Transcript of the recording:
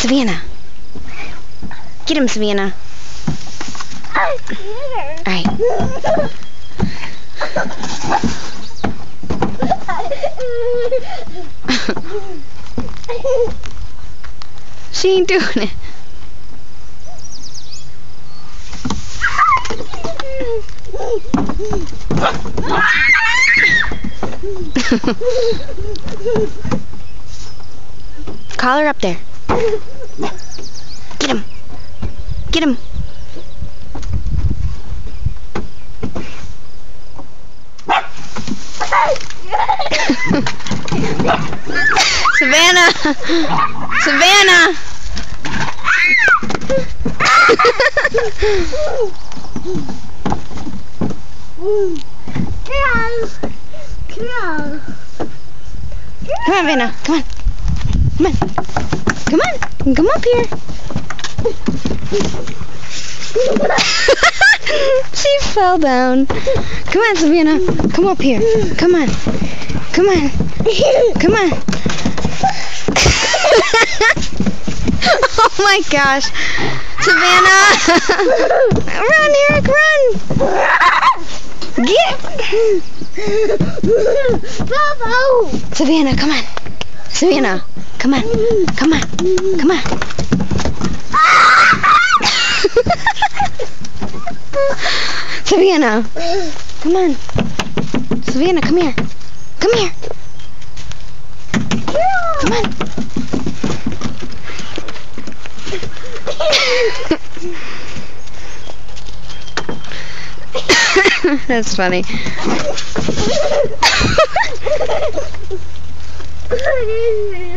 Savannah. Get him, Savannah. Alright. she ain't doing it. Call her up there. Get him. Get him. Savannah! Savannah! Come on, Savannah. Come on. Come on. Come on. Come up here. she fell down. Come on, Savannah. Come up here. Come on. Come on. Come on. oh my gosh. Savannah. run, Eric, run. Get. Bravo. Savannah, come on. Savannah, come on. Come on. Come on. Savannah, come on. Savannah, come here. Come here. Come on. That's funny. What is it?